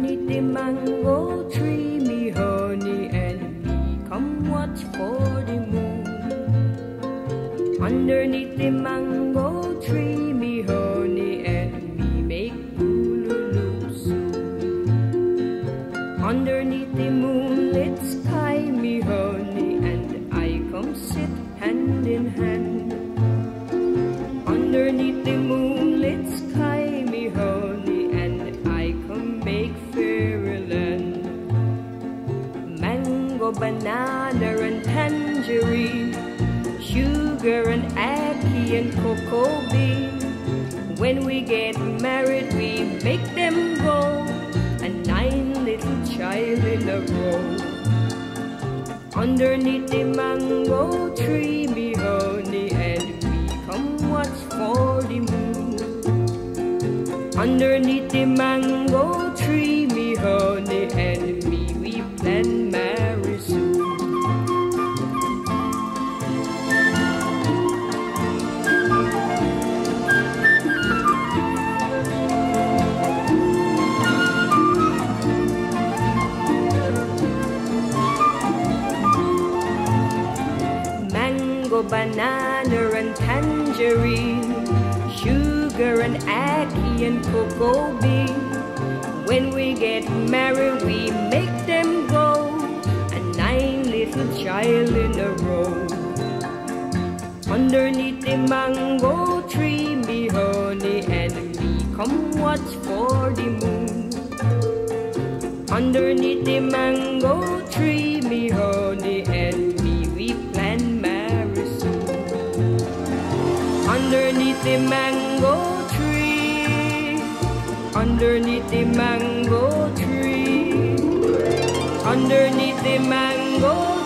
beneath the mango tree, me honey and me, come watch for the moon. Underneath the mango tree, me honey and me, make bululu soon. Underneath the moonlit sky, me honey and I come sit hand in hand. Banana and tangerine, sugar and ackee and cocoa bean. When we get married, we make them go, a nine little child in a row. Underneath the mango tree, me honey and me come watch for the moon. Underneath the mango tree, me honey and Banana and tangerine, sugar and ackee and cocoa bean. When we get married, we make them go, a nine little child in a row. Underneath the mango tree, me honey and me come watch for the moon. Underneath the mango tree, me honey the mango tree, underneath the mango tree, underneath the mango